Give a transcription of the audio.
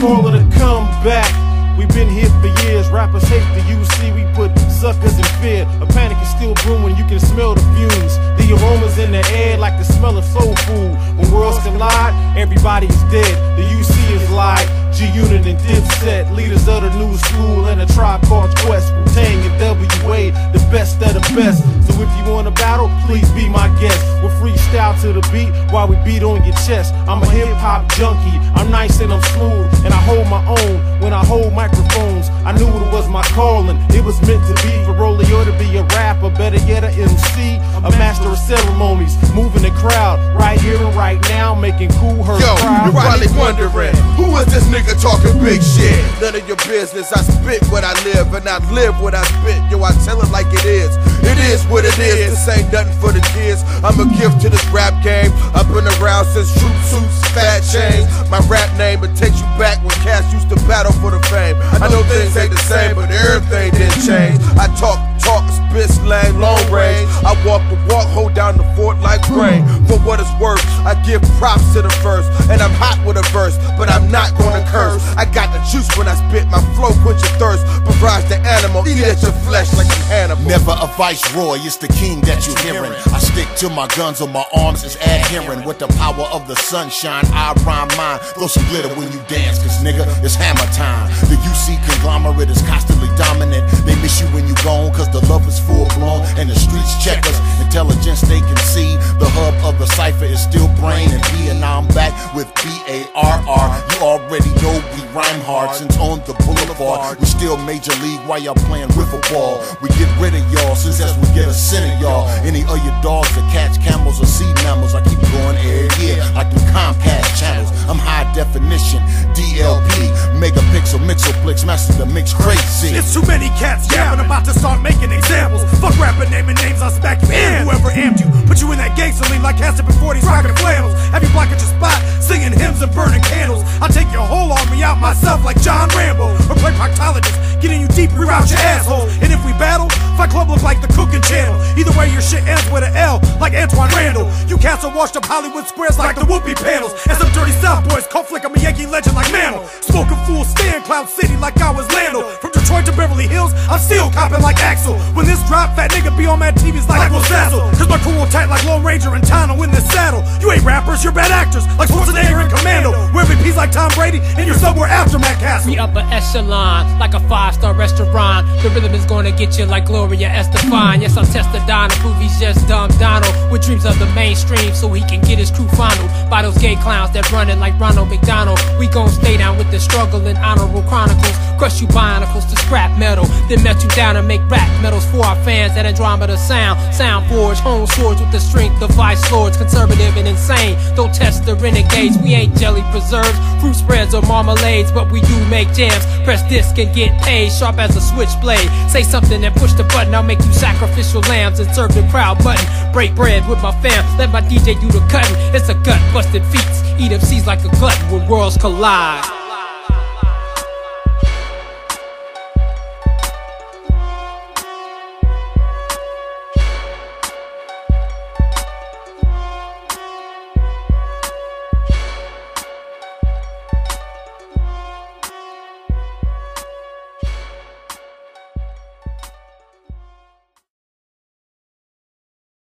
call it a comeback. We've been here for years. Rappers hate the UC. We put suckers in fear. A panic is still brewing. You can smell the fumes. The aromas in the air like the smell of soul food. When worlds collide, everybody is dead. The UC is live. G Unit and Dipset, leaders of the new school and a tribe called Quest. Wu Tang and WA, the best of the best. So if you want a battle, please be my guest. We'll freestyle to the beat while we beat on your chest. I'm a hip hop junkie. I'm nice and I'm smooth, and I hold my own when I hold microphones. I knew it was my calling. It was meant to be for Rolio to be a rapper, better yet a MC, a master of ceremonies, moving the crowd right here and right now, making cool her Yo, crowd. you're probably wondering who is this nigga talking big shit? None of your business. I spit what I live, and I live what I spit. Yo, I tell it like it is. It is what it is. This ain't nothing for the kids. I'm a gift to this rap game. I've been around since troop suits, fat chains. My rap name it takes you back when cats used to battle for the fame. I know things ain't the same, but everything didn't change. I talk, talk, spit slang, long range. I walk the walk, hold down the fort like grain. For what it's worth, I give props to the first, and I'm hot with a verse, but I'm not gonna curse. I got the juice when I spit, my flow quench your thirst. Barrage the animal, eat at your flesh like you Hannibal. Never a viceroy, it's the king that you hearing. I stick to my guns on my arms is adhering. With the power of the sunshine, I rhyme mine. Throw some glitter when you dance, cause nigga, it's hammer time. The UC conglomerate is constantly dominant. They miss you when you gone, cause the love is full blown. And the streets check us, intelligence they can see. The hub of the cipher is still brain with B A R R. You already know we rhyme hard since on the boulevard. We still major league while y'all playing wiffle ball. We get rid of y'all since that's we get a sin of y'all. Any of your dogs that catch camels or sea mammals, I keep going every year like them Comcast channels. I'm high definition, DLP, megapixel, mixoplex, master the mix crazy. It's too many cats yeah. yapping about to start making examples. Fuck rapping, naming names, I'll smack you in. Whoever amped you, put you in that gangster lean like Castor before these rockin' flannels. Have you blocking your spot, singing hymns and burning candles. I'll take your whole army out myself like John Rambo. Or play proctologist, getting you deep, reroute your asshole. And if we battle, fight club look like the cooking channel. Either way, your shit ends with an L, like Antoine Randall. You cats are washed up Hollywood squares like the Whoopi panels. And some dirty South boys, cold flick, I'm a Yankee legend like Mantle. Smoking fool, stay in Cloud City like I was Lando. From Detroit to Beverly Hills, I'm still copping like Axel. When this drop, fat nigga be on mad TVs like Will Sasso. Cause my crew will tight like Lone Ranger and Tonto in this saddle. You ain't rappers, you're bad actors, like Schwarzenegger and Commando. We're MVPs like Tom Brady, and you're somewhere after Matt Cassel. We upper echelon, like a five-star restaurant. The rhythm is gonna get you like Gloria Estefan. Yes, I'm Testadon, prove he's just dumb Donald. With dreams of the mainstream, so he can get his crew fondled by those gay clowns that running like Ronald McDonald. We gon' stay down with the struggle and honorable chronicles. Crush you bionicles to scrap metal, then melt you down and make rap medals for our fans at Andromeda Sound. Sound Forge, home swords with the strength of vice lords, conservative and insane. Don't test the renegades, we ain't jelly preserves, fruit spreads or marmalades, but we do make jams. Press disc and get paid, sharp as a switchblade. Say something and push the button, I'll make you sacrificial lambs and serve the crowd button. Break bread with my fam, let my DJ do the cutting. It's a gut busted feats. Eat MCs like a glutton when worlds collide.